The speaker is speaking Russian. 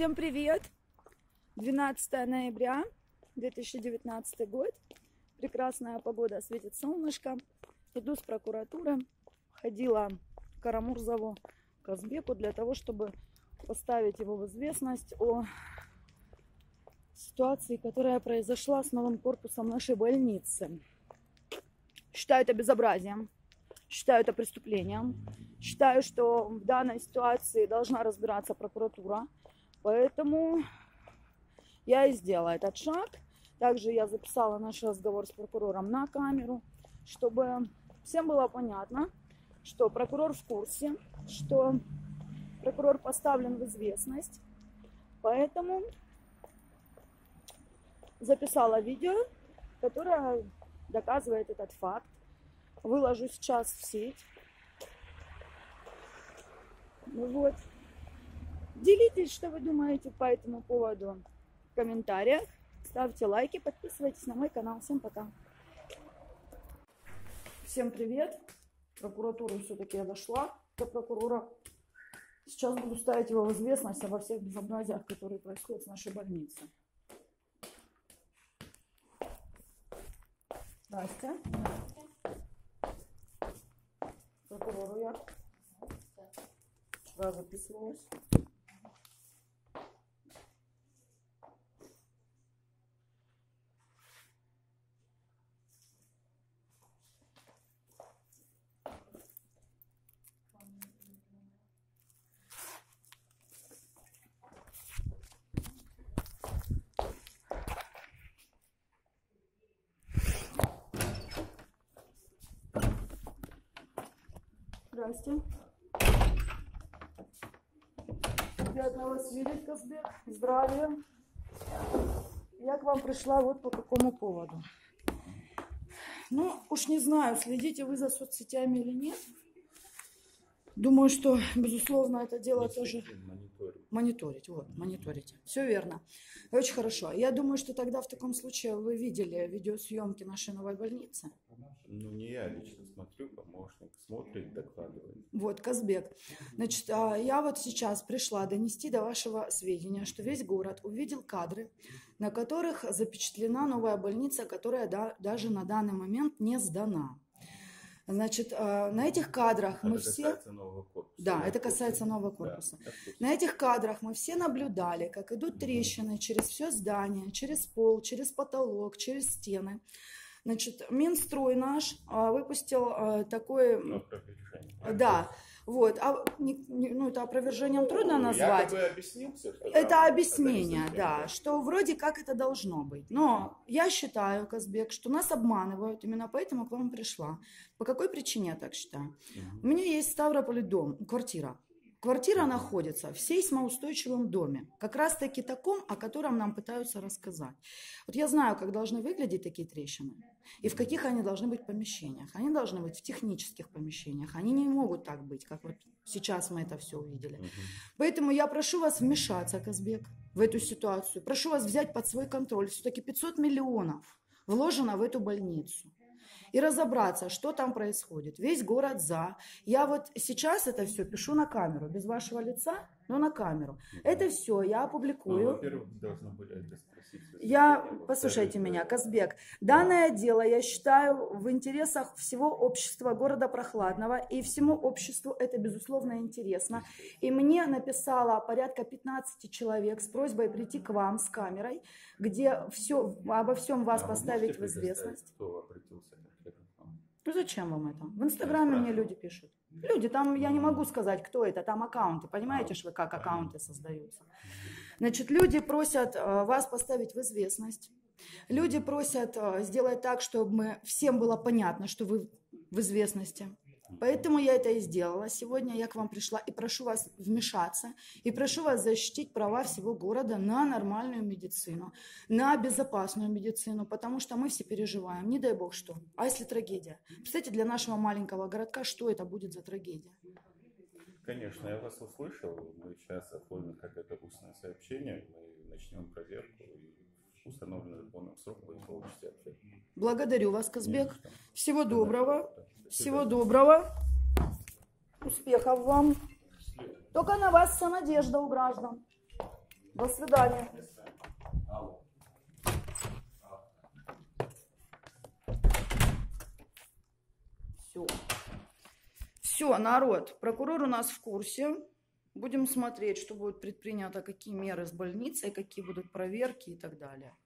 Всем привет! 12 ноября 2019 год. Прекрасная погода, светит солнышко. Иду с прокуратуры. Ходила к Карамурзову, Казбеку для того, чтобы поставить его в известность о ситуации, которая произошла с новым корпусом нашей больницы. Считаю это безобразием, считаю это преступлением, считаю, что в данной ситуации должна разбираться прокуратура, поэтому я и сделала этот шаг. Также я записала наш разговор с прокурором на камеру, чтобы всем было понятно, что прокурор в курсе, что прокурор поставлен в известность. Поэтому записала видео, которое доказывает этот факт. Выложу сейчас в сеть. Вот. Делитесь, что вы думаете по этому поводу в комментариях. Ставьте лайки, подписывайтесь на мой канал. Всем пока. Всем привет. Прокуратуру все-таки я дошла до прокурора. Сейчас буду ставить его в известность обо всех безобразиях, которые происходят в нашей больнице. Настя. Прокурору я. Вчера записывалась. Здрасте. Приятно вас видеть, Казбек. Здравия. Я к вам пришла вот по какому поводу. Ну, уж не знаю, следите вы за соцсетями или нет. Думаю, что, безусловно, это дело тоже мониторить. Вот, мониторите. Все верно. Очень хорошо. Я думаю, что тогда в таком случае вы видели видеосъемки нашей новой больницы. Ну, не я лично смотрю, помощник смотрит, докладывает. Вот, Казбек. Значит, а, я вот сейчас пришла донести до вашего сведения, что весь город увидел кадры, на которых запечатлена новая больница, которая да, даже на данный момент не сдана. Значит, а, на этих кадрах мы это все... касается нового корпуса. Да, это касается нового корпуса. Да. На этих кадрах мы все наблюдали, как идут трещины через все здание, через пол, через потолок, через стены. Значит, Минстрой наш а, выпустил а, такой, Ну, опровержение. да, вот, а, не- не- ну это опровержением трудно Ну, назвать. Якобы объяснился. Это объяснение, объяснение, да, что вроде как это должно быть. Но я считаю, Казбек, что нас обманывают, именно поэтому к вам пришла. По какой причине я так считаю? Мгм. У меня есть в Ставрополе дом, квартира. Квартира находится в сейсмоустойчивом доме, как раз таки таком, о котором нам пытаются рассказать. Вот я знаю, как должны выглядеть такие трещины и в каких они должны быть помещениях. Они должны быть в технических помещениях, они не могут так быть, как вот сейчас мы это все увидели. Поэтому я прошу вас вмешаться, Казбек, в эту ситуацию. Прошу вас взять под свой контроль. Все-таки 500 миллионов вложено в эту больницу. И разобраться, что там происходит. Весь город за. Я вот сейчас это все пишу на камеру, без вашего лица, но на камеру. Это все я Ну, опубликую. во-первых, должны были это спросить. Я, послушайте меня, э, Казбек, данное дело я считаю в интересах всего общества города Прохладного, и всему обществу это, безусловно, интересно. И мне написала порядка 15 человек с просьбой прийти к вам с камерой, где все, обо всем вас а вы поставить в известность. Кто обратился? Ну зачем вам это? В Инстаграме мне люди пишут. Люди, там я не могу сказать, кто это, там аккаунты, понимаете же вы, как аккаунты создаются. Значит, люди просят э, вас поставить в известность. Люди просят э, сделать так, чтобы всем было понятно, что вы в известности. Поэтому я это и сделала. Сегодня я к вам пришла и прошу вас вмешаться, и прошу вас защитить права всего города на нормальную медицину, на безопасную медицину, потому что мы все переживаем, не дай бог что. А если трагедия? Представьте, для нашего маленького городка, что это будет за трагедия? Конечно, я вас услышал. Мы сейчас оформим какое-то устное сообщение, мы начнем проверку и установленный законом срок вы получите ответ. Благодарю вас, Казбек. Всего доброго. Всего доброго. Успехов вам. Только на вас вся надежда у граждан. До свидания. Все. Все, народ, прокурор у нас в курсе. Будем смотреть, что будет предпринято, какие меры с больницей, какие будут проверки и так далее.